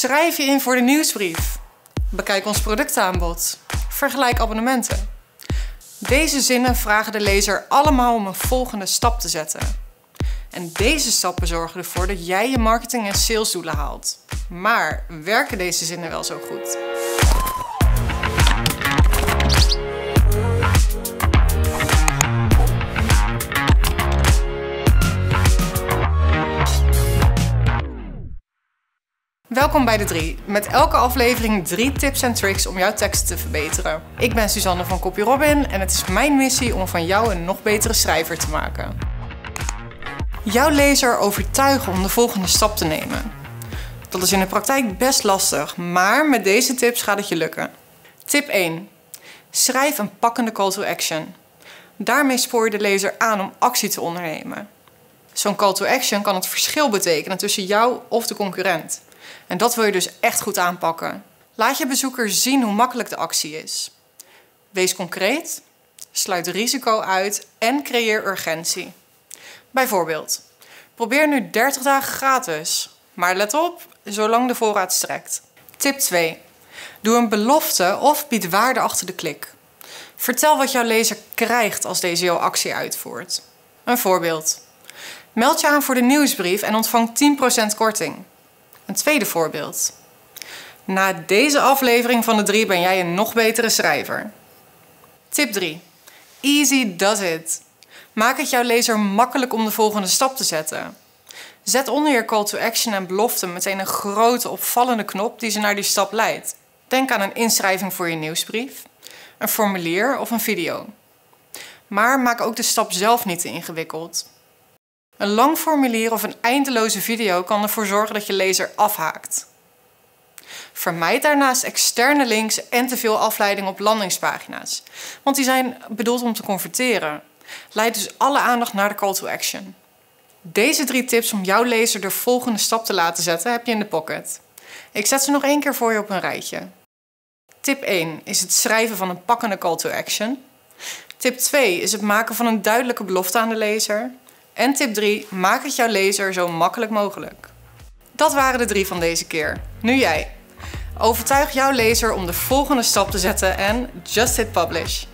Schrijf je in voor de nieuwsbrief. Bekijk ons productaanbod. Vergelijk abonnementen. Deze zinnen vragen de lezer allemaal om een volgende stap te zetten. En deze stappen zorgen ervoor dat jij je marketing- en salesdoelen haalt. Maar werken deze zinnen wel zo goed? Welkom bij de 3. Met elke aflevering drie tips en tricks om jouw teksten te verbeteren. Ik ben Suzanne van Copy Robin en het is mijn missie om van jou een nog betere schrijver te maken. Jouw lezer overtuigen om de volgende stap te nemen. Dat is in de praktijk best lastig, maar met deze tips gaat het je lukken. Tip 1. Schrijf een pakkende call to action. Daarmee spoor je de lezer aan om actie te ondernemen. Zo'n call to action kan het verschil betekenen tussen jou of de concurrent. En dat wil je dus echt goed aanpakken. Laat je bezoeker zien hoe makkelijk de actie is. Wees concreet, sluit risico uit en creëer urgentie. Bijvoorbeeld, probeer nu 30 dagen gratis. Maar let op, zolang de voorraad strekt. Tip 2. Doe een belofte of bied waarde achter de klik. Vertel wat jouw lezer krijgt als deze jouw actie uitvoert. Een voorbeeld. Meld je aan voor de nieuwsbrief en ontvang 10% korting. Een tweede voorbeeld. Na deze aflevering van de 3 ben jij een nog betere schrijver. Tip 3. Easy does it. Maak het jouw lezer makkelijk om de volgende stap te zetten. Zet onder je call to action en belofte meteen een grote opvallende knop die ze naar die stap leidt. Denk aan een inschrijving voor je nieuwsbrief, een formulier of een video. Maar maak ook de stap zelf niet te ingewikkeld. Een lang formulier of een eindeloze video kan ervoor zorgen dat je lezer afhaakt. Vermijd daarnaast externe links en te veel afleiding op landingspagina's, want die zijn bedoeld om te converteren. Leid dus alle aandacht naar de call to action. Deze drie tips om jouw lezer de volgende stap te laten zetten heb je in de pocket. Ik zet ze nog één keer voor je op een rijtje. Tip 1 is het schrijven van een pakkende call to action. Tip 2 is het maken van een duidelijke belofte aan de lezer. En tip 3, maak het jouw lezer zo makkelijk mogelijk. Dat waren de drie van deze keer. Nu jij. Overtuig jouw lezer om de volgende stap te zetten en just hit publish.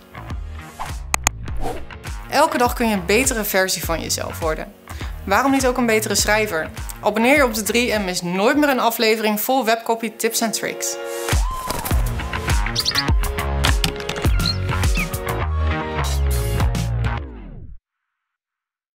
Elke dag kun je een betere versie van jezelf worden. Waarom niet ook een betere schrijver? Abonneer je op de 3 en mis nooit meer een aflevering vol webcopy tips en tricks.